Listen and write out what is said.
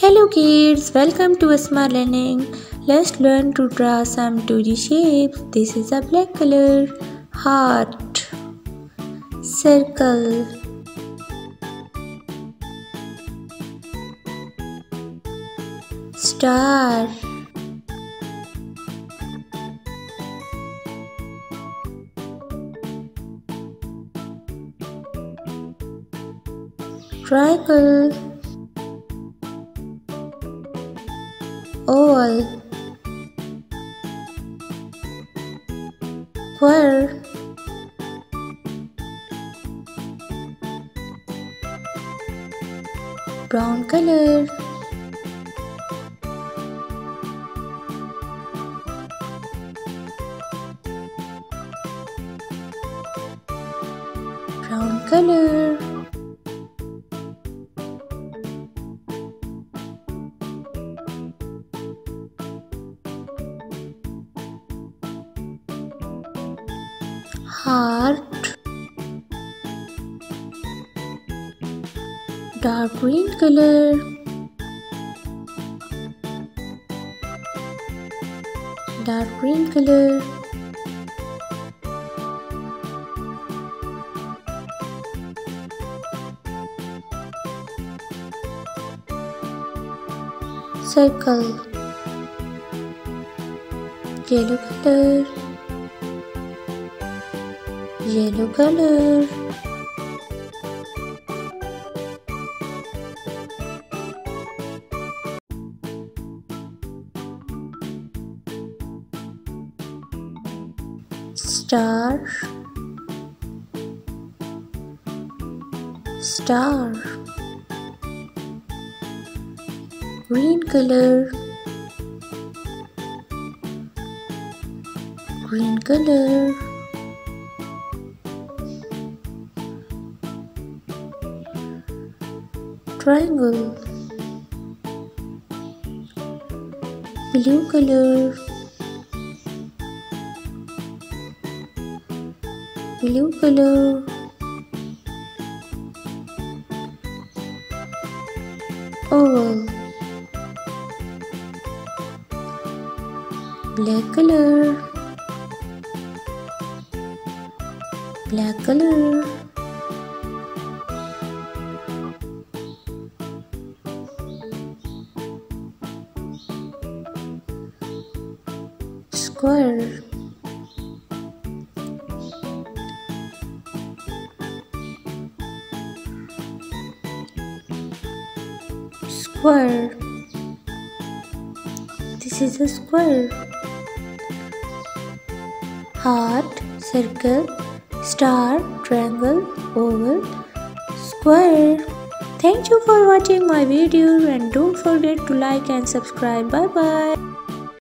Hello kids, welcome to Asma Learning. Let's learn to draw some 2D shapes. This is a black color. Heart. Circle. Star. Triangle. Oval square brown color. Brown color heart. Dark green color. Dark green color. Circle. Yellow color yellow color. Star. Star. Green color. Green color triangle. Blue color. Blue color. Oval. Black color. Black color square. Square. This is a square. Heart circle star triangle oval square. Thank you for watching my video and don't forget to like and subscribe. Bye bye